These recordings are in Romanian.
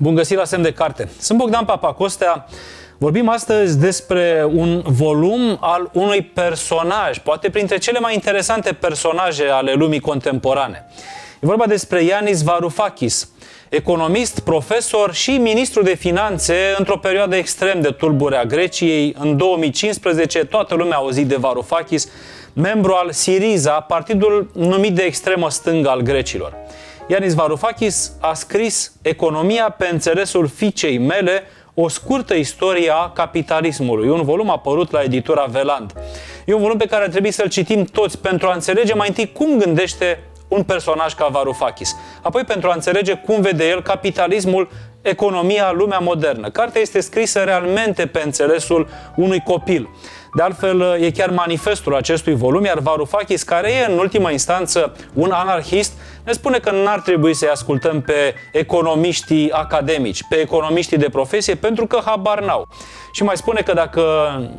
Bun găsit la semn de carte. Sunt Bogdan Papacostea. Vorbim astăzi despre un volum al unui personaj, poate printre cele mai interesante personaje ale lumii contemporane. E vorba despre Yanis Varoufakis, economist, profesor și ministru de finanțe într-o perioadă extrem de tulbure a Greciei. În 2015 toată lumea a auzit de Varoufakis, membru al Siriza, partidul numit de extremă stângă al grecilor. Ianis Varoufakis a scris Economia pe înțelesul fiicei mele, o scurtă istorie a capitalismului, un volum apărut la editura Veland. E un volum pe care ar trebui să-l citim toți pentru a înțelege mai întâi cum gândește un personaj ca Varoufakis, apoi pentru a înțelege cum vede el capitalismul, economia, lumea modernă. Cartea este scrisă realmente pe înțelesul unui copil. De altfel, e chiar manifestul acestui volum, iar Varoufakis, care e în ultima instanță un anarhist, ne spune că n-ar trebui să-i ascultăm pe economiștii academici, pe economiștii de profesie, pentru că habar n-au. Și mai spune că dacă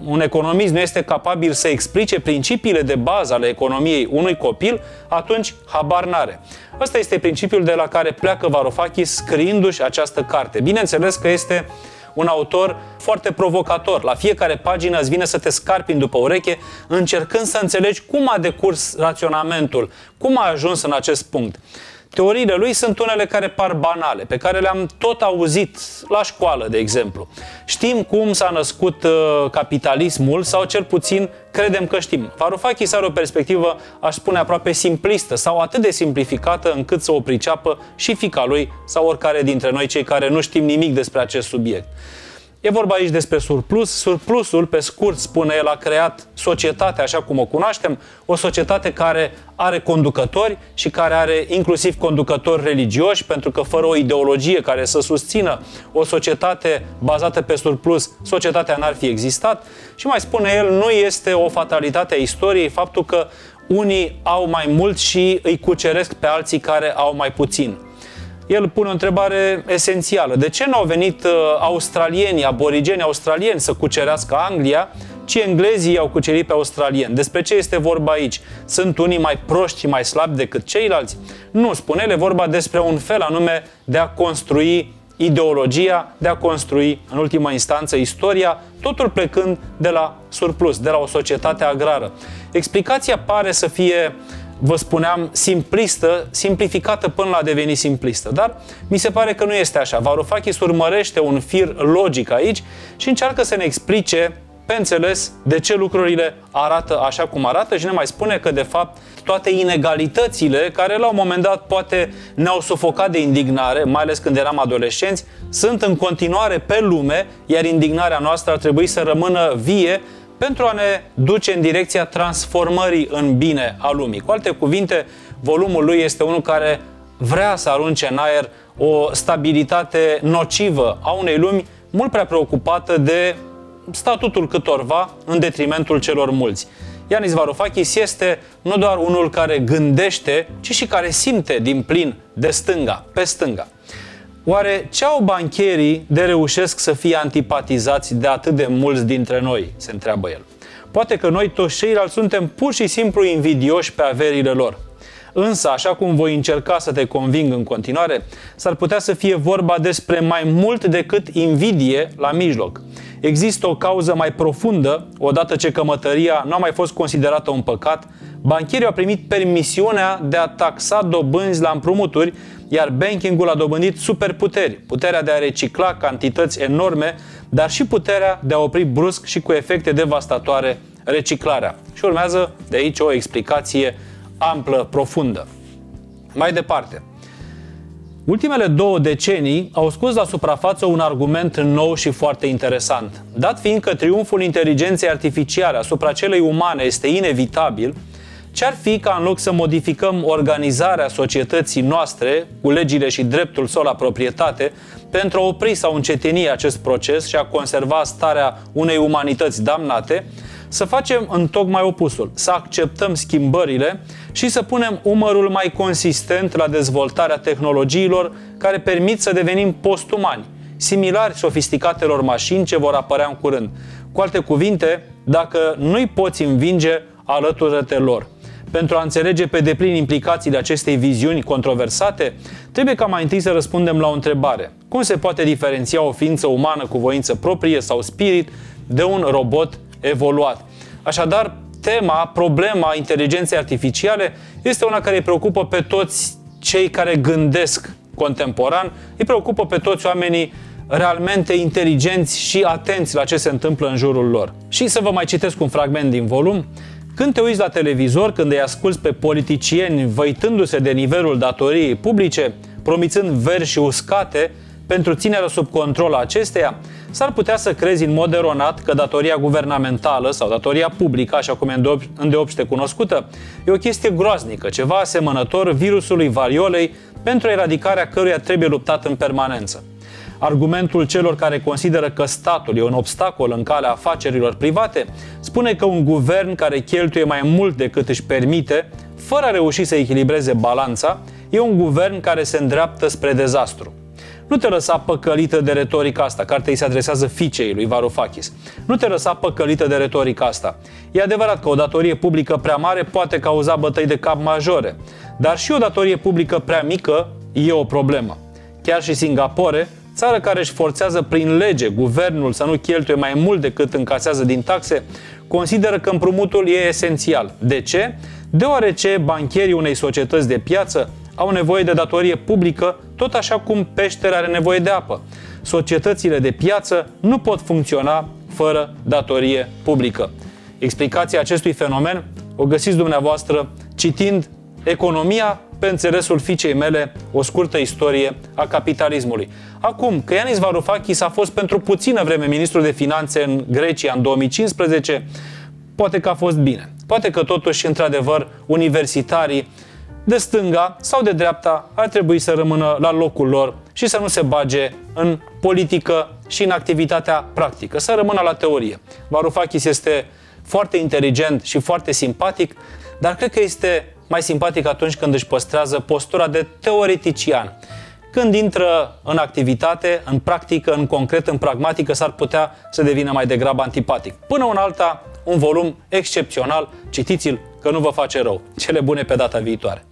un economist nu este capabil să explice principiile de bază ale economiei unui copil, atunci habar n-are. Ăsta este principiul de la care pleacă Varoufakis scriindu-și această carte. Bineînțeles că este un autor foarte provocator. La fiecare pagină îți vine să te scarpi după ureche, încercând să înțelegi cum a decurs raționamentul, cum a ajuns în acest punct. Teoriile lui sunt unele care par banale, pe care le-am tot auzit la școală, de exemplu. Știm cum s-a născut uh, capitalismul sau cel puțin credem că știm. Varoufakis are o perspectivă, aș spune, aproape simplistă sau atât de simplificată încât să o priceapă și fica lui sau oricare dintre noi cei care nu știm nimic despre acest subiect. E vorba aici despre surplus. Surplusul, pe scurt, spune el, a creat societatea așa cum o cunoaștem, o societate care are conducători și care are inclusiv conducători religioși, pentru că fără o ideologie care să susțină o societate bazată pe surplus, societatea n-ar fi existat. Și mai spune el, nu este o fatalitate a istoriei faptul că unii au mai mult și îi cuceresc pe alții care au mai puțin el pune o întrebare esențială. De ce nu au venit uh, australienii, aborigeni australieni să cucerească Anglia, ci englezii au cucerit pe australieni? Despre ce este vorba aici? Sunt unii mai proști și mai slabi decât ceilalți? Nu, spune ele vorba despre un fel anume de a construi ideologia, de a construi, în ultima instanță, istoria, totul plecând de la surplus, de la o societate agrară. Explicația pare să fie uh, vă spuneam, simplistă, simplificată până la a deveni simplistă. Dar mi se pare că nu este așa. Varoufakis urmărește un fir logic aici și încearcă să ne explice pe înțeles de ce lucrurile arată așa cum arată și ne mai spune că, de fapt, toate inegalitățile care la un moment dat poate ne-au sufocat de indignare, mai ales când eram adolescenți, sunt în continuare pe lume, iar indignarea noastră ar trebui să rămână vie pentru a ne duce în direcția transformării în bine a lumii. Cu alte cuvinte, volumul lui este unul care vrea să arunce în aer o stabilitate nocivă a unei lumi mult prea preocupată de statutul câtorva în detrimentul celor mulți. Ianis Varoufakis este nu doar unul care gândește, ci și care simte din plin de stânga, pe stânga. Oare ce au bancherii de reușesc să fie antipatizați de atât de mulți dintre noi? Se întreabă el. Poate că noi toți ceilalți suntem pur și simplu invidioși pe averile lor. Însă, așa cum voi încerca să te conving în continuare, s-ar putea să fie vorba despre mai mult decât invidie la mijloc. Există o cauză mai profundă, odată ce cămătăria nu a mai fost considerată un păcat, bancherii au primit permisiunea de a taxa dobânzi la împrumuturi, iar bankingul a dobândit superputeri, puterea de a recicla cantități enorme, dar și puterea de a opri brusc și cu efecte devastatoare reciclarea. Și urmează de aici o explicație amplă, profundă. Mai departe, Ultimele două decenii au scos la suprafață un argument nou și foarte interesant. Dat fiind că triumful inteligenței artificiale asupra celei umane este inevitabil, ce-ar fi ca în loc să modificăm organizarea societății noastre cu legile și dreptul său la proprietate pentru a opri sau încetini acest proces și a conserva starea unei umanități damnate, să facem în tocmai opusul, să acceptăm schimbările și să punem umărul mai consistent la dezvoltarea tehnologiilor care permit să devenim postumani, similari sofisticatelor mașini ce vor apărea în curând. Cu alte cuvinte, dacă nu-i poți învinge, alătură-te lor. Pentru a înțelege pe deplin implicațiile acestei viziuni controversate, trebuie ca mai întâi să răspundem la o întrebare. Cum se poate diferenția o ființă umană cu voință proprie sau spirit de un robot evoluat? Așadar, tema, problema inteligenței artificiale este una care îi preocupă pe toți cei care gândesc contemporan, îi preocupă pe toți oamenii realmente inteligenți și atenți la ce se întâmplă în jurul lor. Și să vă mai citesc un fragment din volum. Când te uiți la televizor, când îi asculți pe politicieni văitându-se de nivelul datoriei publice, promițând versi uscate pentru ținerea sub control a acesteia, s-ar putea să crezi în mod eronat că datoria guvernamentală sau datoria publică, așa cum e îndeopște cunoscută, e o chestie groaznică, ceva asemănător virusului variolei pentru eradicarea căruia trebuie luptat în permanență. Argumentul celor care consideră că statul e un obstacol în calea afacerilor private spune că un guvern care cheltuie mai mult decât își permite, fără a reuși să echilibreze balanța, e un guvern care se îndreaptă spre dezastru. Nu te lăsa păcălită de retorica asta. Cartea îi se adresează fiicei lui Varoufakis. Nu te lăsa păcălită de retorica asta. E adevărat că o datorie publică prea mare poate cauza bătăi de cap majore, dar și o datorie publică prea mică e o problemă. Chiar și Singapore, țară care își forțează prin lege guvernul să nu cheltuie mai mult decât încasează din taxe, consideră că împrumutul e esențial. De ce? Deoarece bancherii unei societăți de piață au nevoie de datorie publică, tot așa cum peștera are nevoie de apă. Societățile de piață nu pot funcționa fără datorie publică. Explicația acestui fenomen o găsiți dumneavoastră citind Economia pe înțelesul fiicei mele, o scurtă istorie a capitalismului. Acum, că Ianis Varoufakis a fost pentru puțină vreme ministru de finanțe în Grecia în 2015, poate că a fost bine. Poate că totuși, într-adevăr, universitarii de stânga sau de dreapta ar trebui să rămână la locul lor și să nu se bage în politică și în activitatea practică, să rămână la teorie. Varoufakis este foarte inteligent și foarte simpatic, dar cred că este mai simpatic atunci când își păstrează postura de teoretician. Când intră în activitate, în practică, în concret, în pragmatică, s-ar putea să devină mai degrabă antipatic. Până un alta, un volum excepțional, citiți-l că nu vă face rău. Cele bune pe data viitoare!